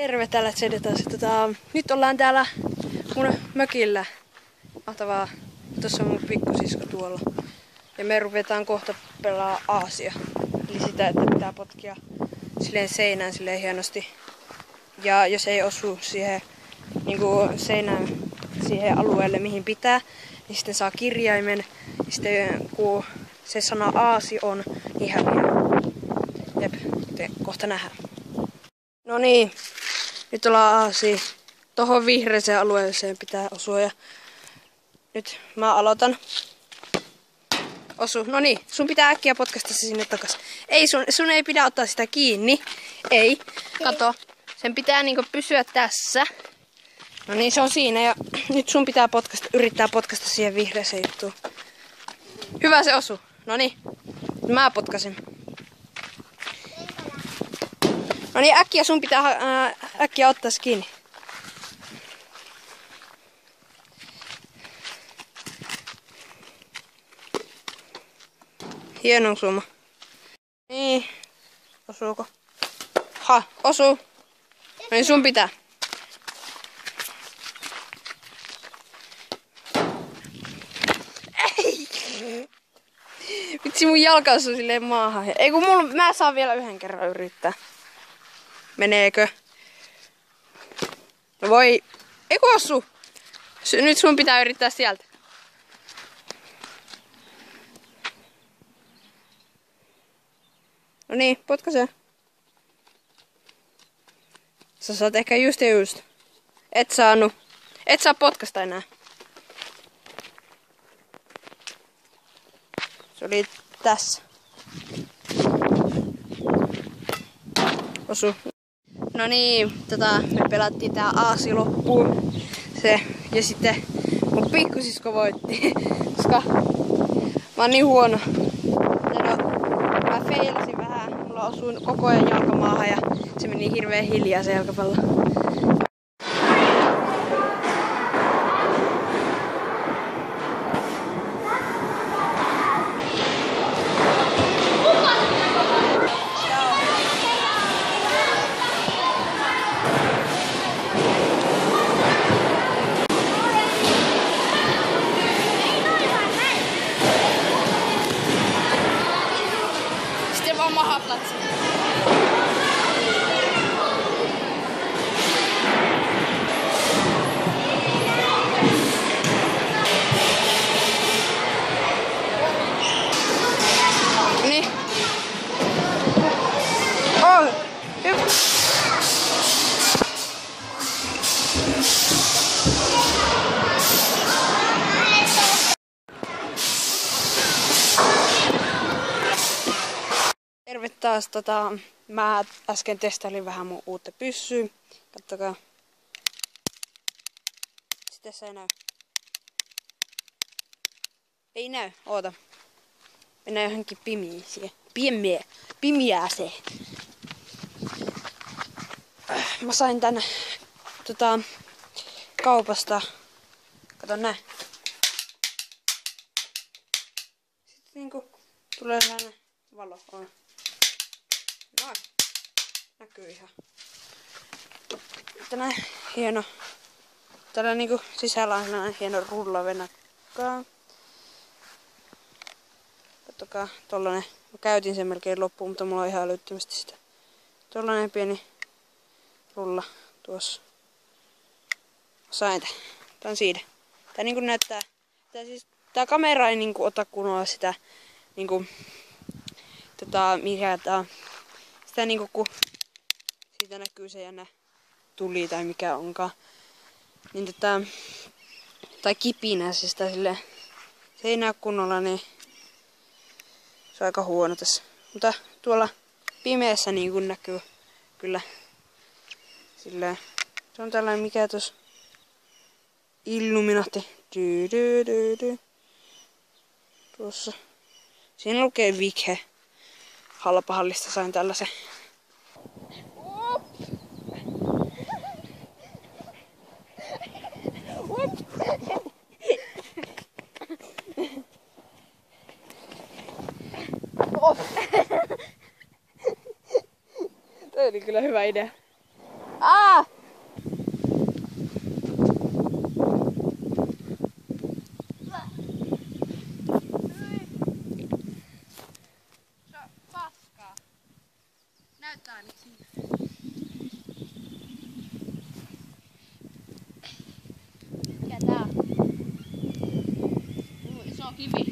Terve täällä Zedetas. Tota, nyt ollaan täällä mun mökillä. Mahtavaa. Tuossa on mun pikkusisko tuolla. Ja me ruvetaan kohta pelaa Aasia. Eli sitä, että pitää potkia silleen seinään silleen hienosti. Ja jos ei osu siihen niin kuin seinään siihen alueelle, mihin pitää, niin sitten saa kirjaimen. Ja sitten kun se sana aasi on, niin häviää. Jep, kohta nähdään. No niin, nyt ollaan aasi. Tohon vihreeseen alueeseen pitää osua ja nyt mä aloitan. Osu. No niin, sun pitää äkkiä potkasta se sinne takas. Ei, sun, sun ei pidä ottaa sitä kiinni. Ei. Kato. Sen pitää niinku pysyä tässä. No niin, se on siinä ja nyt sun pitää potkasta, yrittää potkasta siihen vihreeseen juttuun. Hyvä se osu. No niin, mä potkasin. No niin, äkkiä sun pitää ää, äkkiä ottaa se kiinni. Hieno suma. Niin. Osuuko? Ha, osuu. No niin sun pitää. Ei! Vitsi mun jalka osuu silleen maahan. Ei kun mulla, mä saan vielä yhden kerran yrittää. Meneekö? No voi. Ei kun osu. Nyt sun pitää yrittää sieltä. No niin, potkaise. Sä saat ehkä just ja just. Et saanut. Et saa potkasta enää. Se oli tässä. Osu. No niin, tota, me pelattiin tää aasi loppuun. Se, ja sitten mun pikkusisko voitti, koska mä oon niin huono. No, mä feilasin vähän, mulla osui koko ajan jalkamaahan ja se meni hirveän hiljaa se jalkapallo. Sitten vaan mahaplatsi. Niin. Oh, taas. Tota, mä äsken testailin vähän mun uutta pyssyä. Kattokaa. Sitten se ei näy. Ei näy. Oota. Mennään johonkin pimiisiin. Pimeä. Pimiääseen. Mä sain tän tota, kaupasta. Kato näin. Sitten niinku tulee sellainen valo. On. Näkyy ihan. Tänään hieno. Täällä niinku sisällä on sellainen hieno rullavenakkaa. Kattokaa, tollanen. Mä käytin sen melkein loppuun, mutta mulla on ihan älyttömästi sitä. Tollanen pieni rulla tuossa. Sain tän. Tää on. Tää niinku näyttää... Tää, siis, tää kamera ei niinku ota kunnolla sitä niinku... Tota, mikä tää. Sitä niinku ku... Siitä näkyy se jännä tuli tai mikä onkaan. Niin tota... Tai kipinä siis sitä sille Se ei näy kunnolla, niin... Se on aika huono tässä. Mutta tuolla pimeässä niin kuin näkyy kyllä silleen. Se on tällainen mikä tos Illuminati. Tuossa. Siinä lukee Vikhe. Halpahallista sain tällaisen. Oli kyllä hyvä idea. Aa! Paskaa. Näyttää siitä. Mikä tää on? Iso kivi.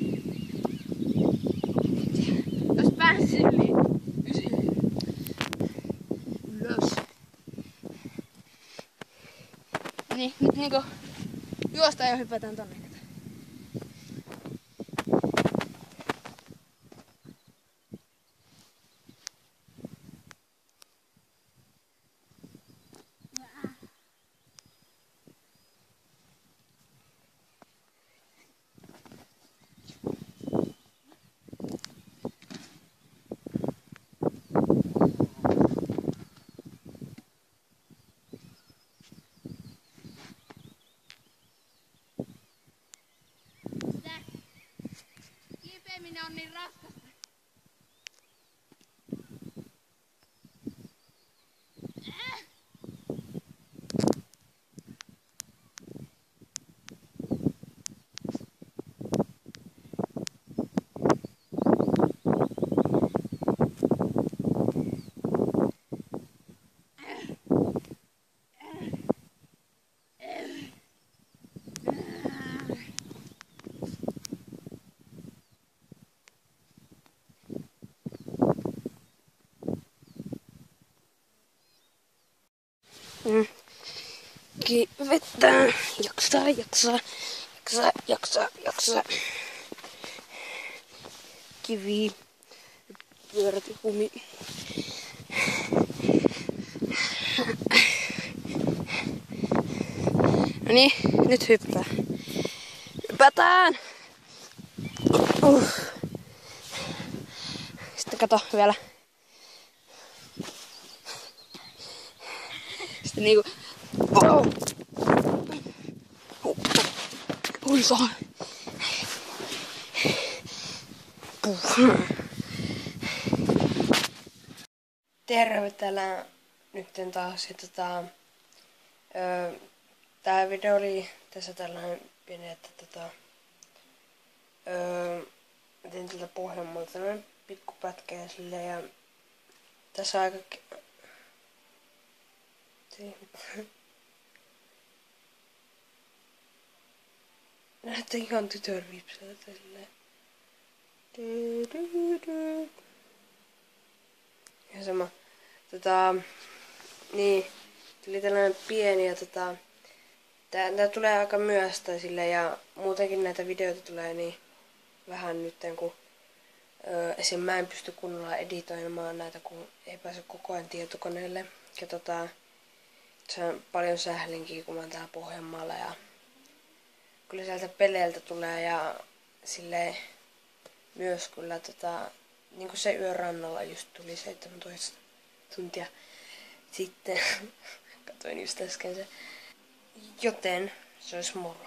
Niin, nyt niinku juosta ja hypätään tonne. kato. Kiipeäminen on niin raskasta. Mm. Kivetään. Jaksaa, jaksaa, jaksaa, jaksaa, jaksaa. Kivi. Pyörät ja kumi. No niin, nyt hyppää. Hypätään! Uh. Sitten kato vielä. Sitten niinku... Oh. Oh. Puh. Terve täällä nytten taas. Ja tota, öö, tää video oli tässä tällainen pieni, että tota, öö, mä tein tältä Pohjanmaalta tämmönen pikku pätkä ja silleen, ja tässä aika Siin- Näette ihan tytörvipseltä silleen. Du-du-du. Ja sama. Tota, niin, tuli tällainen pieni ja tota, tää, tulee aika myöstä sille ja muutenkin näitä videoita tulee niin vähän nytten, kun ö, esim. mä en pysty kunnolla editoimaan näitä, kun ei pääse koko ajan tietokoneelle. Ja tota, se on paljon sählinkiä, kun mä oon täällä Pohjanmaalla ja kyllä sieltä peleiltä tulee ja sille myös kyllä tota, niin kuin se yön rannalla just tuli 17 tuntia sitten. Katoin just äsken se. Joten se olisi moro.